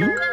Okay,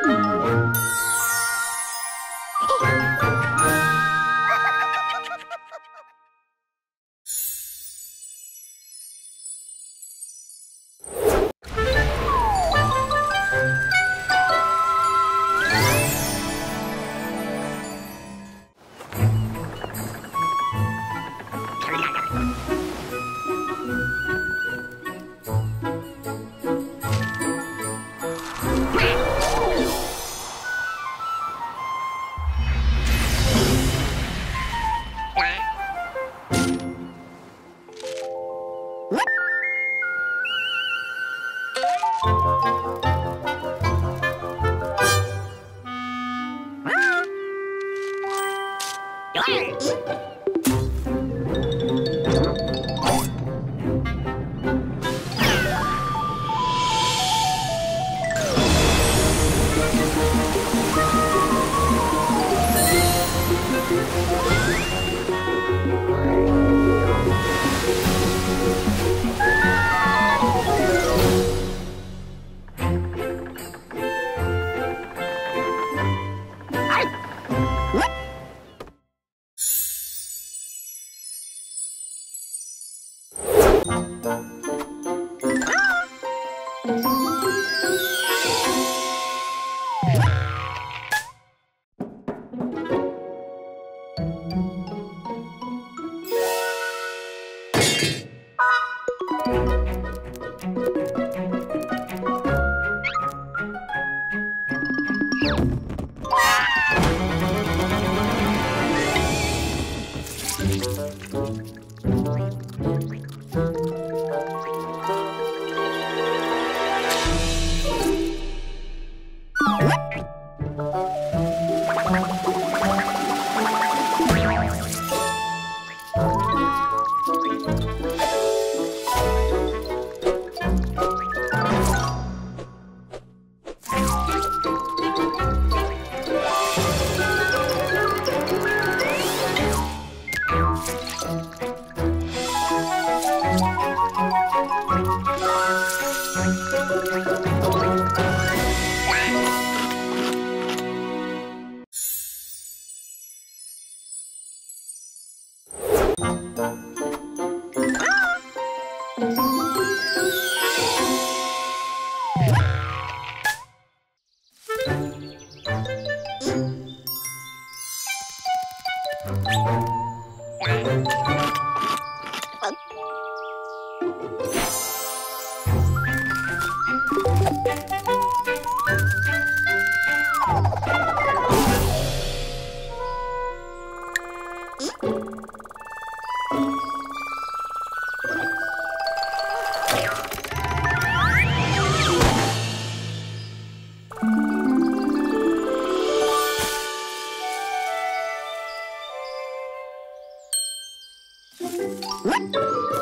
What?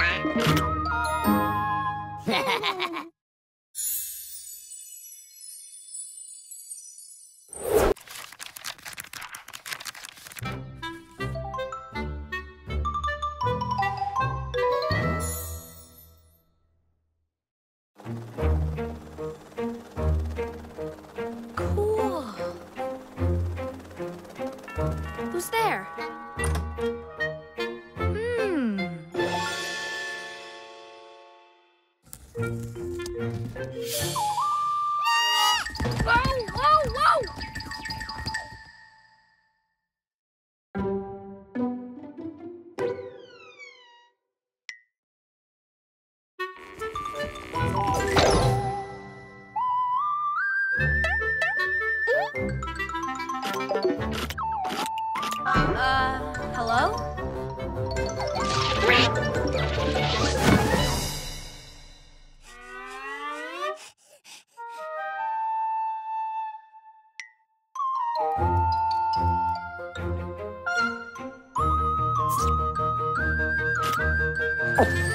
Cool. Who's there? Hmm. Whoa, whoa, whoa! Oh.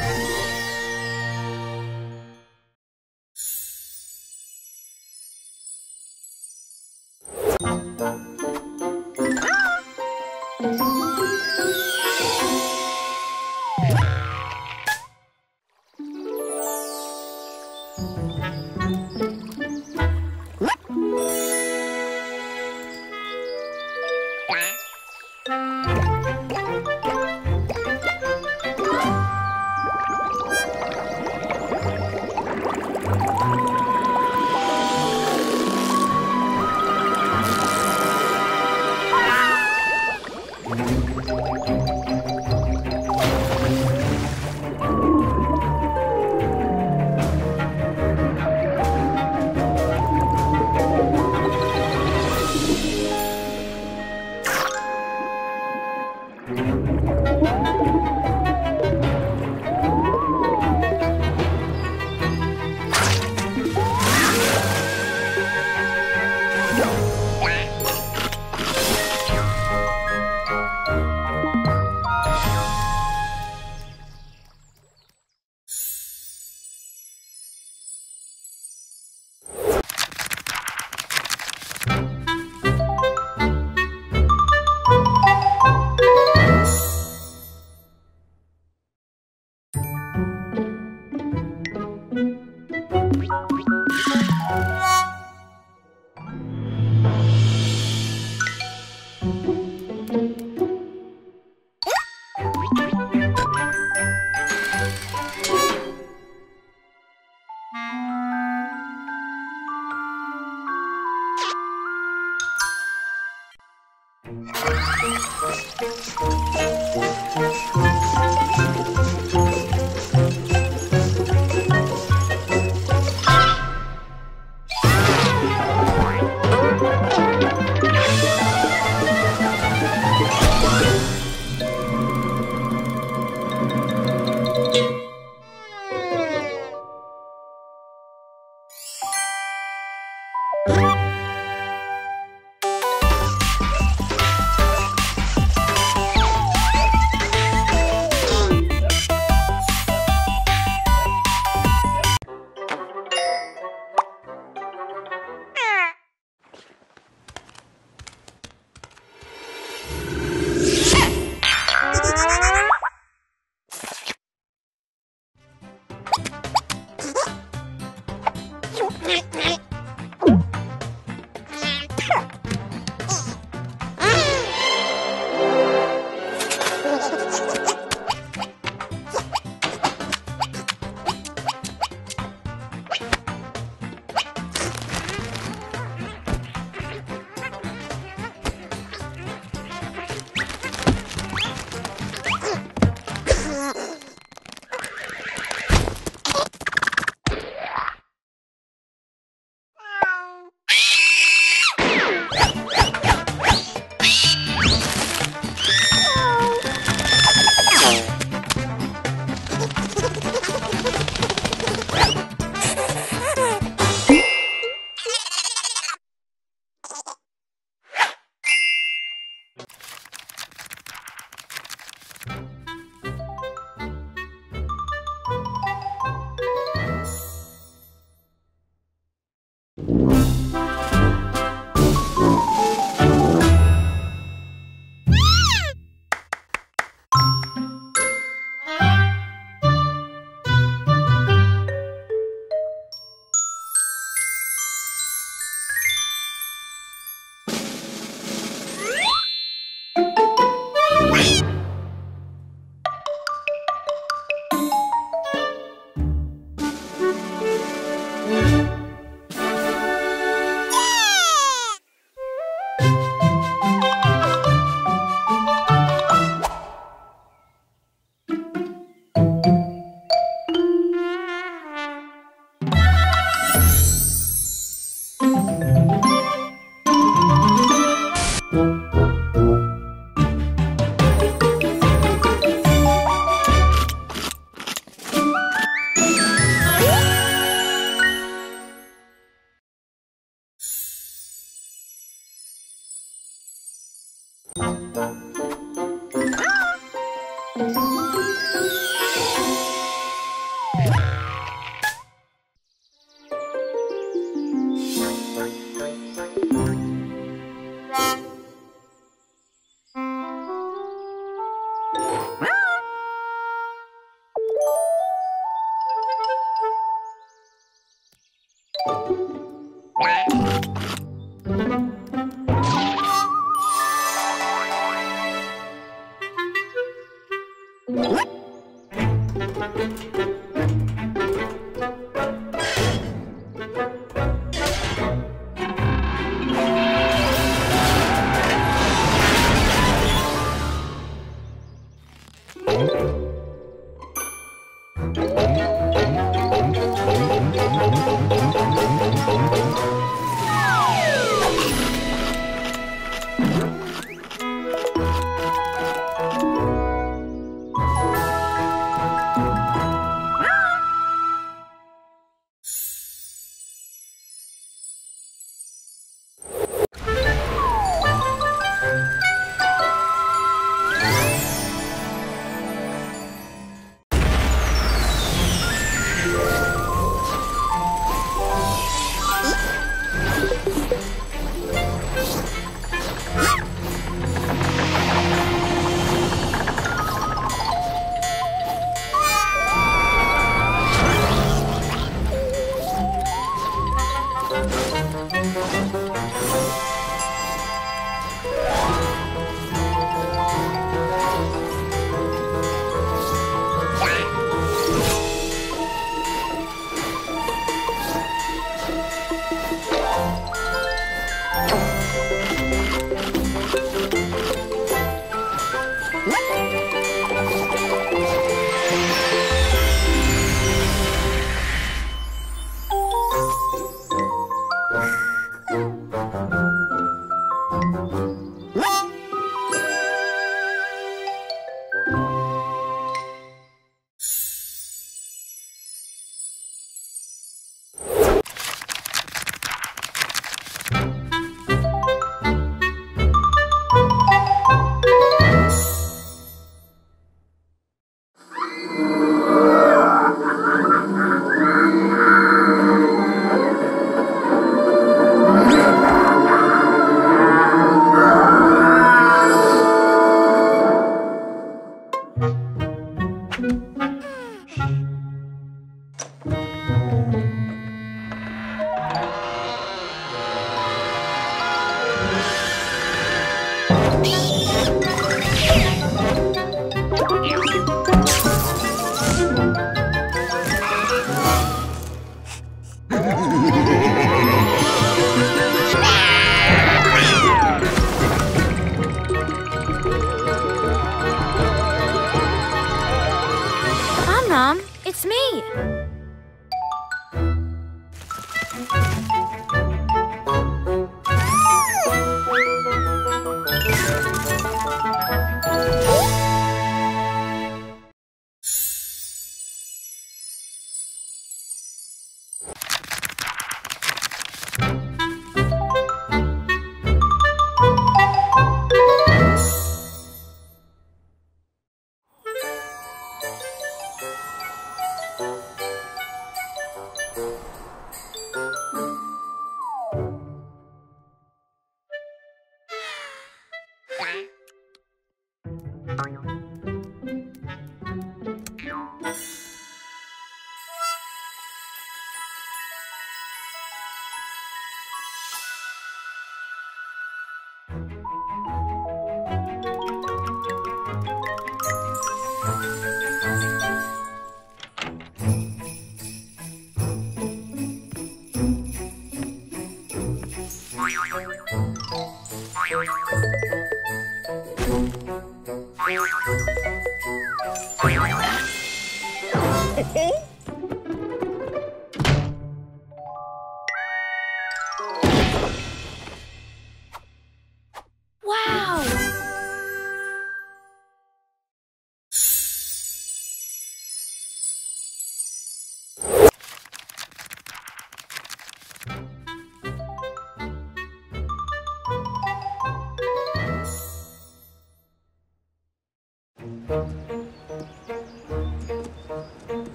Música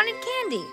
wanted candy.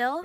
Still.